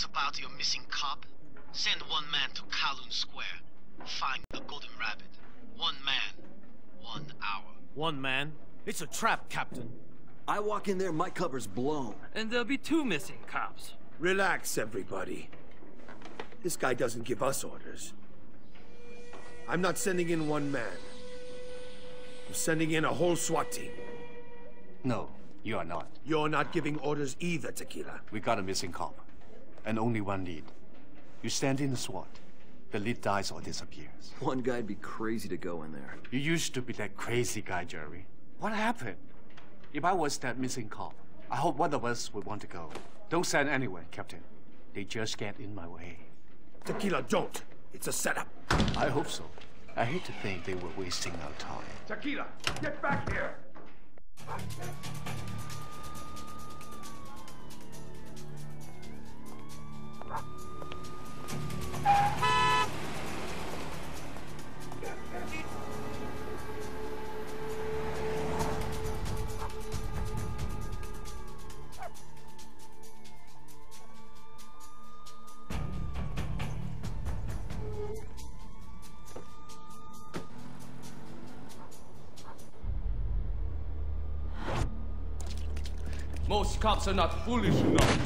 curious about your missing cop? Send one man to Kowloon Square. Find the Golden Rabbit. One man, one hour. One man? It's a trap, Captain. I walk in there, my cover's blown. And there'll be two missing cops. Relax, everybody. This guy doesn't give us orders. I'm not sending in one man. I'm sending in a whole SWAT team. No, you are not. You're not giving orders either, Tequila. We got a missing cop. And only one lead. You stand in the SWAT. The lead dies or disappears. One guy'd be crazy to go in there. You used to be that crazy guy, Jerry. What happened? If I was that missing cop, I hope one of us would want to go. Don't send anyone, Captain. They just get in my way. Tequila, don't. It's a setup. I hope so. I hate to think they were wasting our time. Tequila, get back here! Most cops are not foolish enough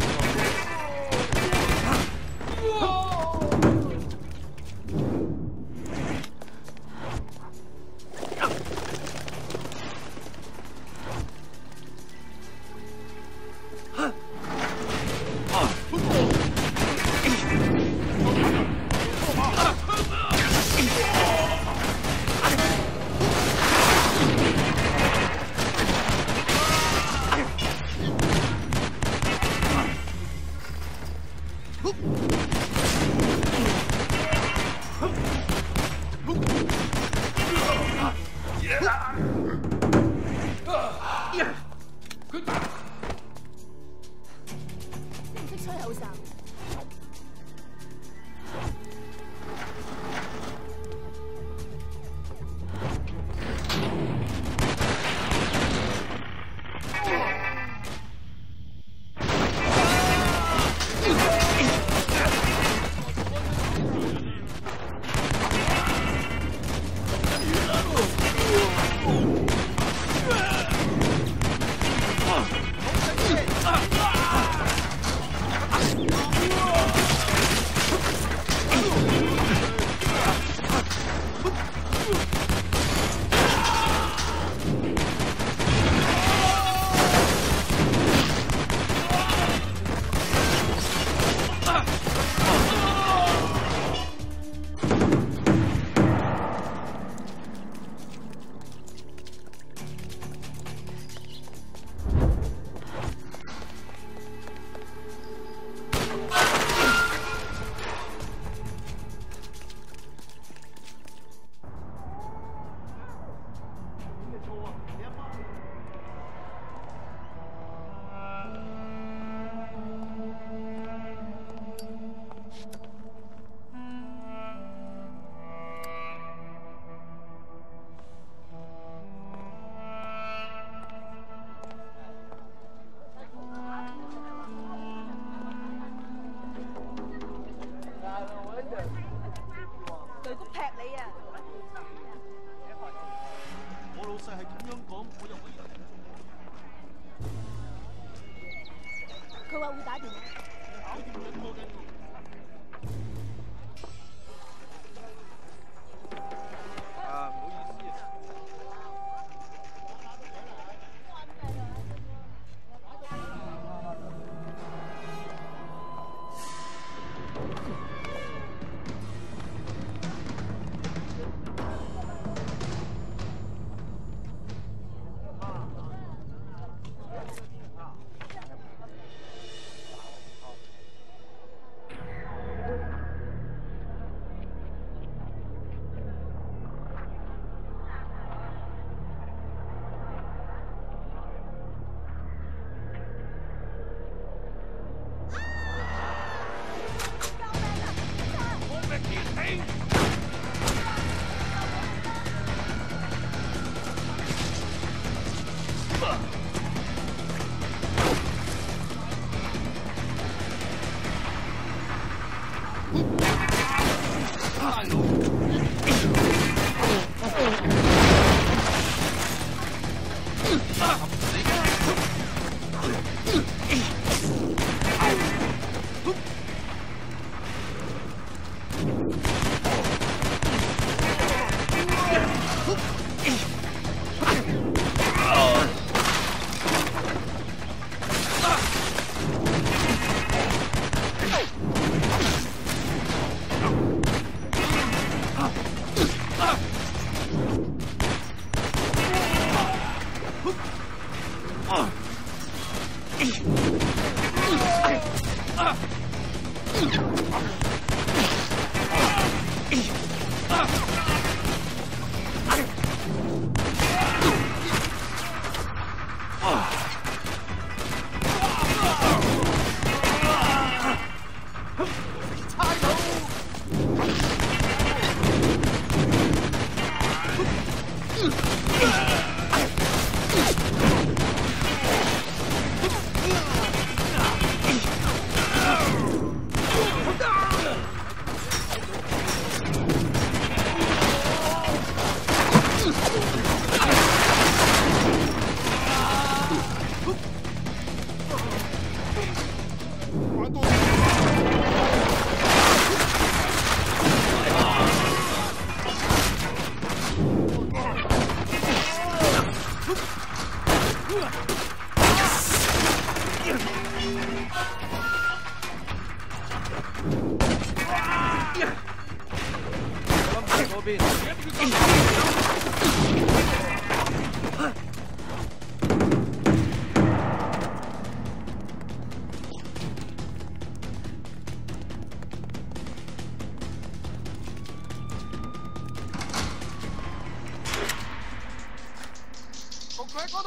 吹口哨我会打你们。To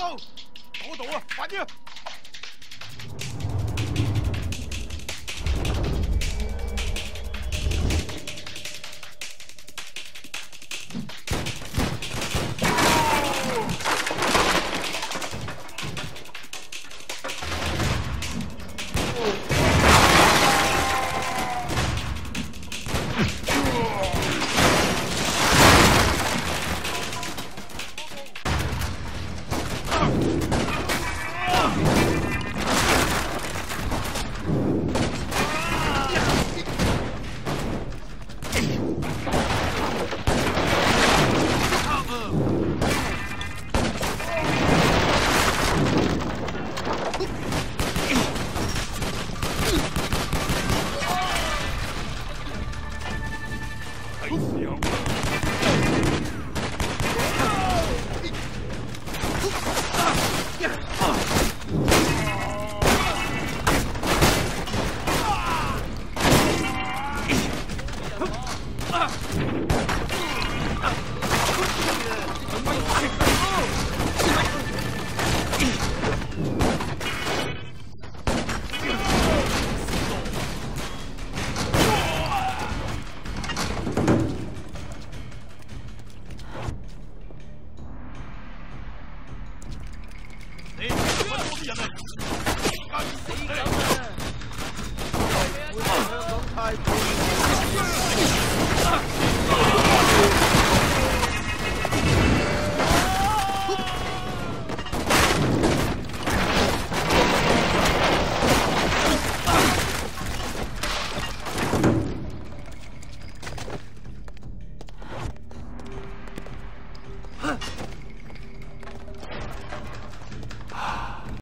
走，走 tù à? どうし。